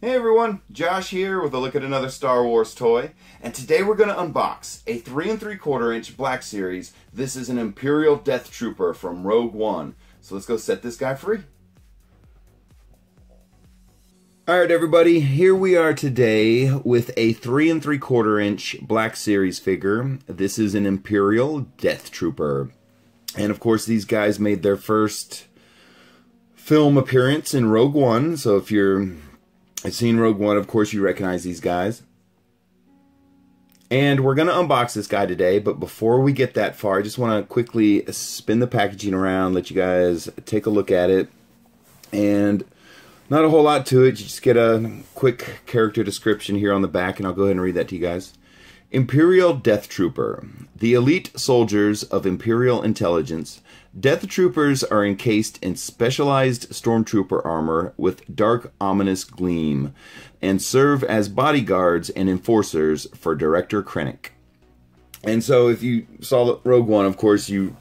Hey everyone, Josh here with a look at another Star Wars toy, and today we're going to unbox a 3 and 3 quarter inch Black Series. This is an Imperial Death Trooper from Rogue One. So let's go set this guy free. Alright everybody, here we are today with a 3 and 3 quarter inch Black Series figure. This is an Imperial Death Trooper. And of course these guys made their first film appearance in Rogue One, so if you're I've seen Rogue One, of course you recognize these guys. And we're going to unbox this guy today, but before we get that far, I just want to quickly spin the packaging around, let you guys take a look at it. And not a whole lot to it, you just get a quick character description here on the back, and I'll go ahead and read that to you guys. Imperial Death Trooper. The elite soldiers of Imperial intelligence Death Troopers are encased in specialized stormtrooper armor with dark, ominous gleam and serve as bodyguards and enforcers for Director Krennic. And so, if you saw the Rogue One, of course, you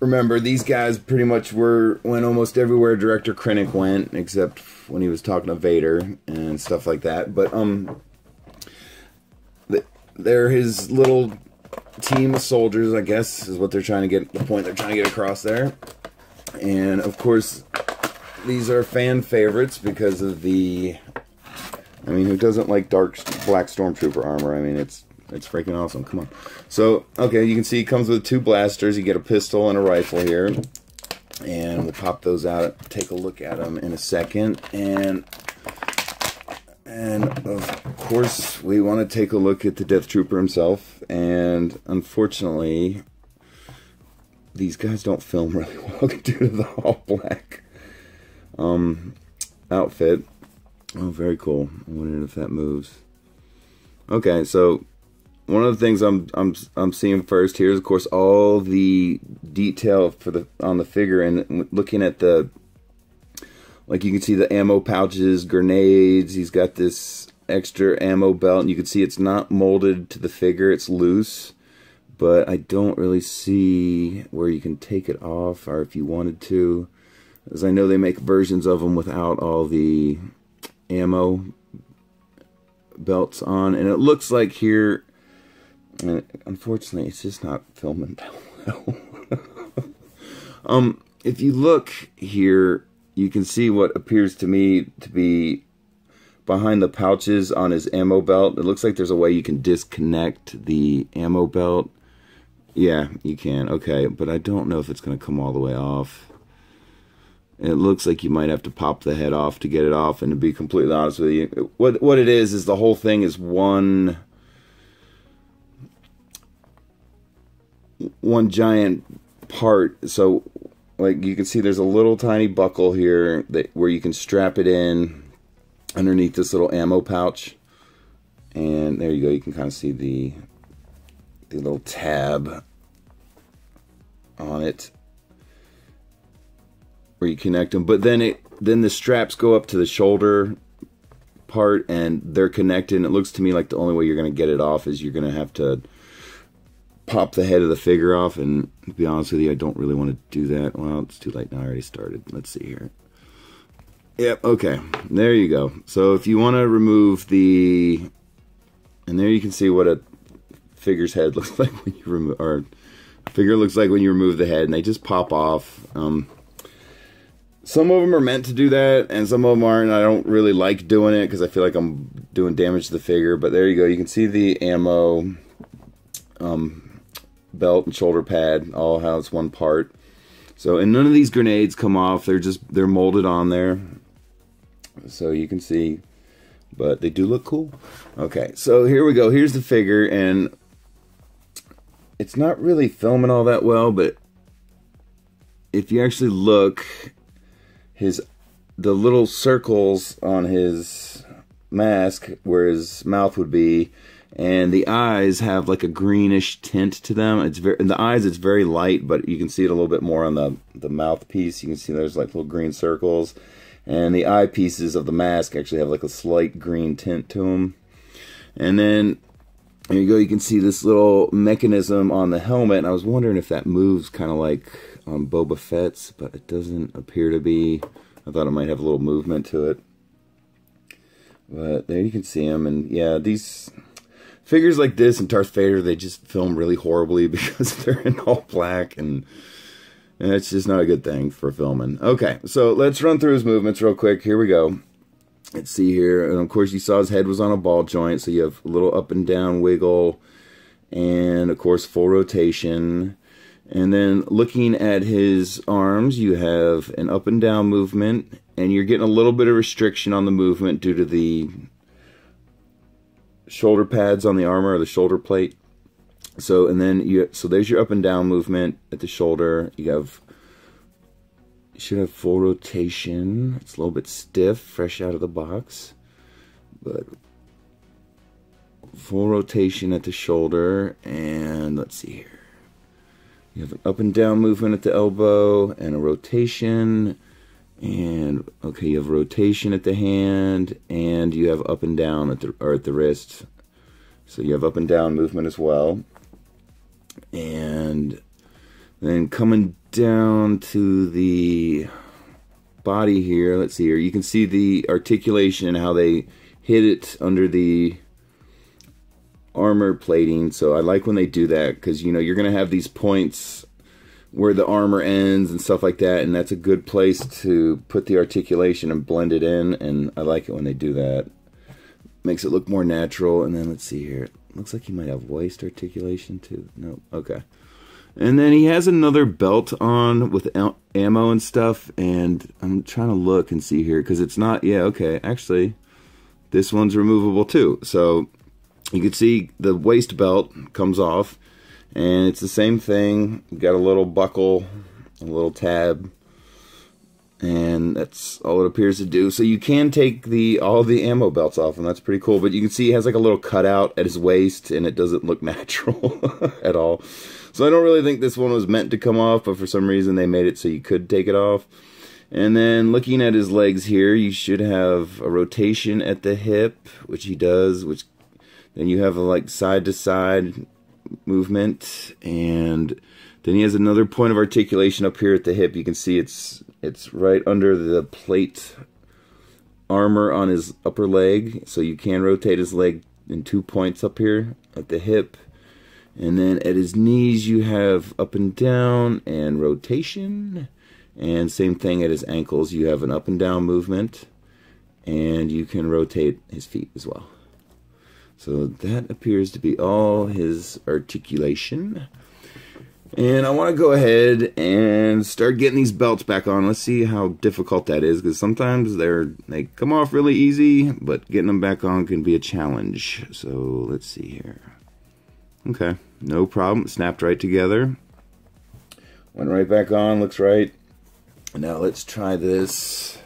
remember these guys pretty much were went almost everywhere Director Krennic went, except when he was talking to Vader and stuff like that. But um, they're his little team of soldiers, I guess, is what they're trying to get, the point they're trying to get across there. And, of course, these are fan favorites because of the, I mean, who doesn't like dark black stormtrooper armor? I mean, it's, it's freaking awesome. Come on. So, okay, you can see it comes with two blasters. You get a pistol and a rifle here. And we'll pop those out, take a look at them in a second. And and of course, we want to take a look at the Death Trooper himself. And unfortunately, these guys don't film really well due to the all black um, outfit. Oh, very cool. Wondering if that moves. Okay, so one of the things I'm I'm I'm seeing first here is, of course, all the detail for the on the figure and looking at the like you can see the ammo pouches, grenades. He's got this extra ammo belt, and you can see it's not molded to the figure. It's loose, but I don't really see where you can take it off, or if you wanted to. As I know they make versions of them without all the ammo belts on, and it looks like here, unfortunately, it's just not filming that well. um, if you look here, you can see what appears to me to be behind the pouches on his ammo belt. It looks like there's a way you can disconnect the ammo belt. Yeah, you can. Okay, but I don't know if it's going to come all the way off. it looks like you might have to pop the head off to get it off. And to be completely honest with you, what what it is is the whole thing is one one giant part. So like you can see there's a little tiny buckle here that where you can strap it in underneath this little ammo pouch. And there you go you can kind of see the the little tab on it where you connect them but then it then the straps go up to the shoulder part and they're connected and it looks to me like the only way you're going to get it off is you're going to have to pop the head of the figure off, and to be honest with you, I don't really want to do that. Well, it's too late now. I already started. Let's see here. Yep, okay. There you go. So if you want to remove the... And there you can see what a figure's head looks like when you remove... Or figure looks like when you remove the head, and they just pop off. Um, some of them are meant to do that, and some of them aren't. I don't really like doing it because I feel like I'm doing damage to the figure. But there you go. You can see the ammo um, belt and shoulder pad all has one part. So, and none of these grenades come off. They're just, they're molded on there. So you can see, but they do look cool. Okay, so here we go. Here's the figure, and it's not really filming all that well, but if you actually look, his, the little circles on his mask where his mouth would be and the eyes have like a greenish tint to them. It's very in the eyes it's very light, but you can see it a little bit more on the the mouthpiece. You can see there's like little green circles, and the eye pieces of the mask actually have like a slight green tint to them. And then there you go. You can see this little mechanism on the helmet, and I was wondering if that moves kind of like on Boba Fett's, but it doesn't appear to be. I thought it might have a little movement to it. But there you can see them, and yeah, these figures like this and Darth Vader, they just film really horribly because they're in all black, and, it's just not a good thing for filming. Okay, so let's run through his movements real quick. Here we go. Let's see here, and of course you saw his head was on a ball joint, so you have a little up and down wiggle, and of course full rotation. And then looking at his arms, you have an up and down movement, and you're getting a little bit of restriction on the movement due to the shoulder pads on the armor or the shoulder plate. So and then you so there's your up and down movement at the shoulder. You have you should have full rotation. It's a little bit stiff, fresh out of the box, but full rotation at the shoulder. And let's see here. You have an up and down movement at the elbow and a rotation. And okay, you have rotation at the hand and you have up and down at the or at the wrist. So you have up and down movement as well. And then coming down to the body here, let's see here. You can see the articulation and how they hit it under the armor plating. So I like when they do that because you know you're gonna have these points where the armor ends and stuff like that, and that's a good place to put the articulation and blend it in. And I like it when they do that. Makes it look more natural. And then let's see here. looks like he might have waist articulation too. No, okay. And then he has another belt on with ammo and stuff. And I'm trying to look and see here because it's not. Yeah, okay. Actually, this one's removable too. So you can see the waist belt comes off and it's the same thing. Got a little buckle a little tab and that's all it appears to do. So you can take the all the ammo belts off and that's pretty cool. But you can see he has like a little cutout at his waist and it doesn't look natural at all. So I don't really think this one was meant to come off but for some reason they made it so you could take it off. And then looking at his legs here you should have a rotation at the hip which he does which then you have a like side to side movement and then he has another point of articulation up here at the hip. You can see it's it's right under the plate armor on his upper leg so you can rotate his leg in two points up here at the hip. And then at his knees you have up and down and rotation and same thing at his ankles. You have an up and down movement and you can rotate his feet as well so that appears to be all his articulation. And I want to go ahead and start getting these belts back on. Let's see how difficult that is, because sometimes they're they come off really easy, but getting them back on can be a challenge. So let's see here. Okay, no problem. Snapped right together. Went right back on. Looks right. Now let's try this.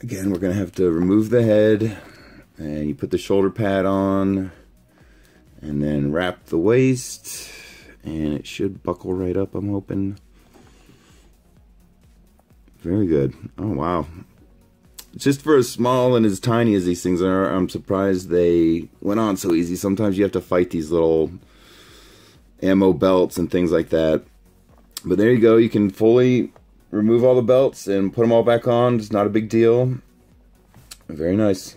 Again, we're going to have to remove the head and you put the shoulder pad on and then wrap the waist and it should buckle right up I'm hoping. Very good. Oh wow. Just for as small and as tiny as these things are I'm surprised they went on so easy. Sometimes you have to fight these little ammo belts and things like that. But there you go. You can fully remove all the belts and put them all back on. It's not a big deal. Very nice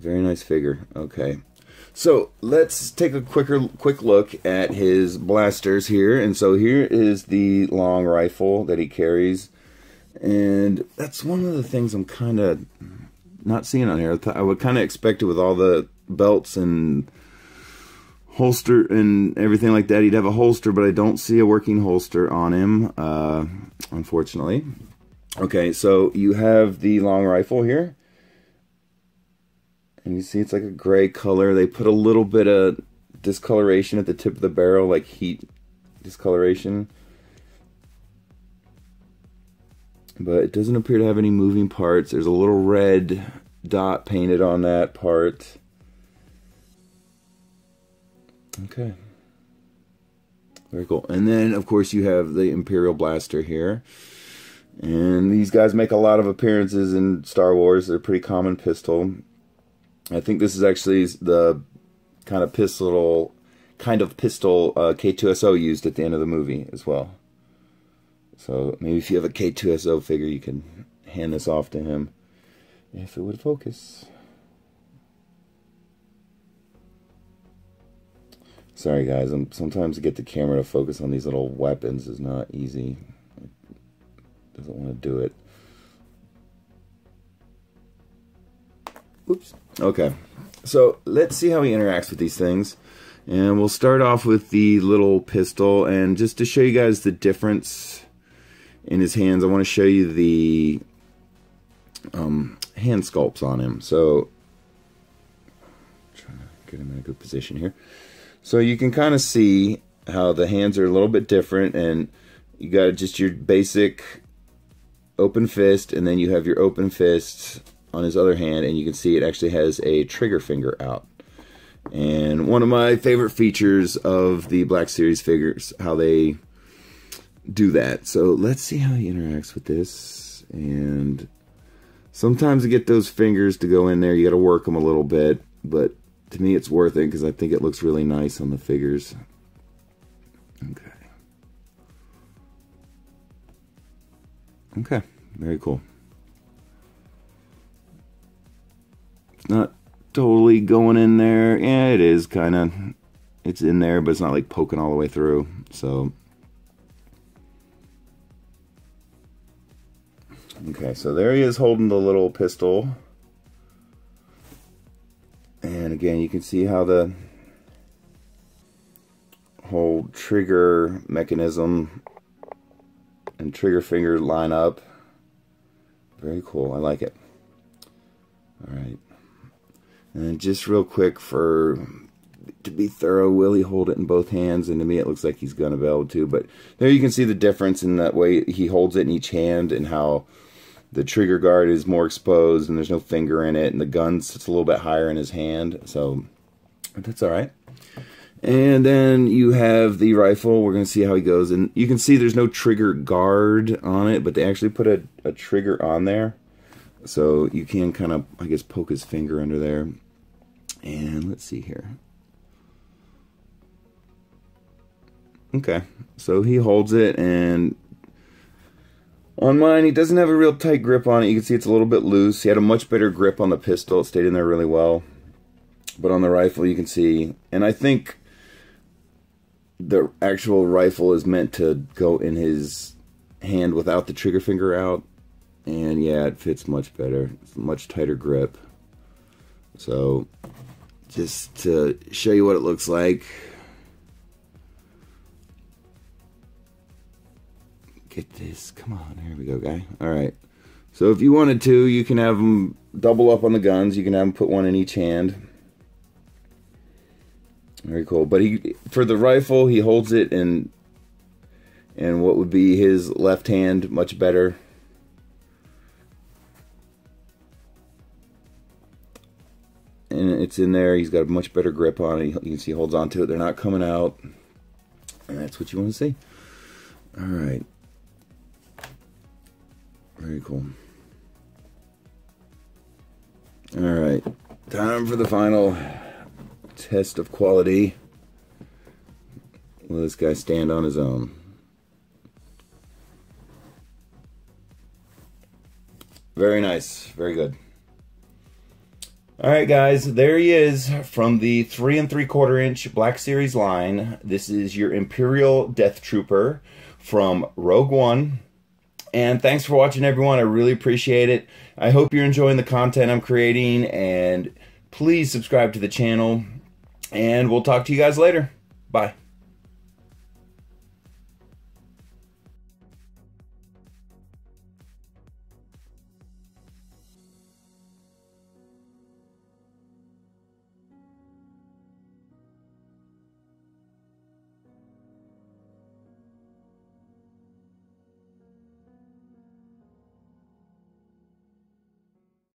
very nice figure. Okay. So let's take a quicker quick look at his blasters here. And so here is the long rifle that he carries. And that's one of the things I'm kind of not seeing on here. I would kind of expect it with all the belts and holster and everything like that. He'd have a holster, but I don't see a working holster on him, uh, unfortunately. Okay, so you have the long rifle here. And you see it's like a gray color. They put a little bit of discoloration at the tip of the barrel, like heat discoloration. But it doesn't appear to have any moving parts. There's a little red dot painted on that part. Okay. Very cool. And then, of course, you have the Imperial Blaster here. And these guys make a lot of appearances in Star Wars. They're a pretty common pistol. I think this is actually the kind of pistol, kind of pistol uh, K2SO used at the end of the movie as well. So maybe if you have a K2SO figure, you can hand this off to him. If it would focus. Sorry guys, I'm, sometimes to get the camera to focus on these little weapons is not easy. It doesn't want to do it. Oops. Okay. So let's see how he interacts with these things. And we'll start off with the little pistol. And just to show you guys the difference in his hands, I want to show you the um, hand sculpts on him. So, trying to get him in a good position here. So you can kind of see how the hands are a little bit different. And you got just your basic open fist. And then you have your open fist on his other hand. And you can see it actually has a trigger finger out. And one of my favorite features of the Black Series figures, how they do that. So let's see how he interacts with this. And sometimes to get those fingers to go in there, you got to work them a little bit. But to me, it's worth it because I think it looks really nice on the figures. Okay. Okay, very cool. Not totally going in there. Yeah, it is kind of. It's in there, but it's not like poking all the way through. So. Okay, so there he is holding the little pistol. And again, you can see how the whole trigger mechanism and trigger finger line up. Very cool. I like it. All right. And just real quick for to be thorough, will he hold it in both hands? And to me, it looks like he's to be able to. But there you can see the difference in that way he holds it in each hand and how the trigger guard is more exposed and there's no finger in it. And the gun sits a little bit higher in his hand. So that's all right. And then you have the rifle. We're going to see how he goes. And you can see there's no trigger guard on it, but they actually put a, a trigger on there. So you can kind of, I guess, poke his finger under there. And let's see here. Okay, so he holds it, and on mine, he doesn't have a real tight grip on it. You can see it's a little bit loose. He had a much better grip on the pistol. It stayed in there really well. But on the rifle, you can see, and I think the actual rifle is meant to go in his hand without the trigger finger out and yeah it fits much better it's much tighter grip. So just to show you what it looks like. Get this. Come on. Here we go guy. All right. So if you wanted to you can have them double up on the guns. You can have them put one in each hand. Very cool. But he for the rifle he holds it in and what would be his left hand much better and it's in there. He's got a much better grip on it. You can see he holds on to it. They're not coming out. And that's what you want to see. All right. Very cool. All right. Time for the final test of quality. Will this guy stand on his own? Very nice. Very good. All right, guys, there he is from the three and three quarter inch Black Series line. This is your Imperial Death Trooper from Rogue One. And thanks for watching, everyone. I really appreciate it. I hope you're enjoying the content I'm creating, and please subscribe to the channel. And we'll talk to you guys later. Bye.